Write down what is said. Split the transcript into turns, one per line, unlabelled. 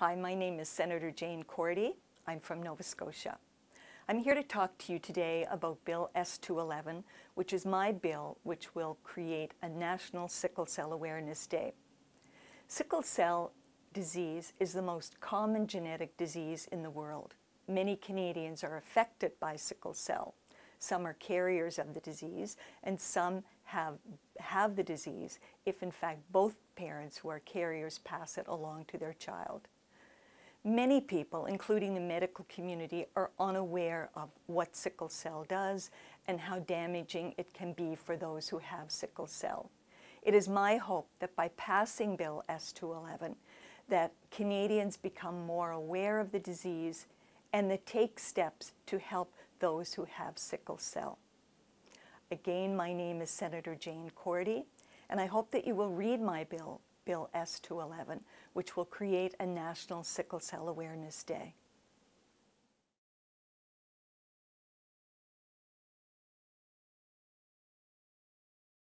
Hi, my name is Senator Jane Cordy. I'm from Nova Scotia. I'm here to talk to you today about Bill S211, which is my bill which will create a National Sickle Cell Awareness Day. Sickle cell disease is the most common genetic disease in the world. Many Canadians are affected by sickle cell. Some are carriers of the disease, and some have, have the disease if, in fact, both parents who are carriers pass it along to their child. Many people, including the medical community, are unaware of what sickle cell does and how damaging it can be for those who have sickle cell. It is my hope that by passing Bill S211, that Canadians become more aware of the disease and that take steps to help those who have sickle cell. Again, my name is Senator Jane Cordy, and I hope that you will read my bill Bill S211, which will create a National Sickle Cell Awareness Day.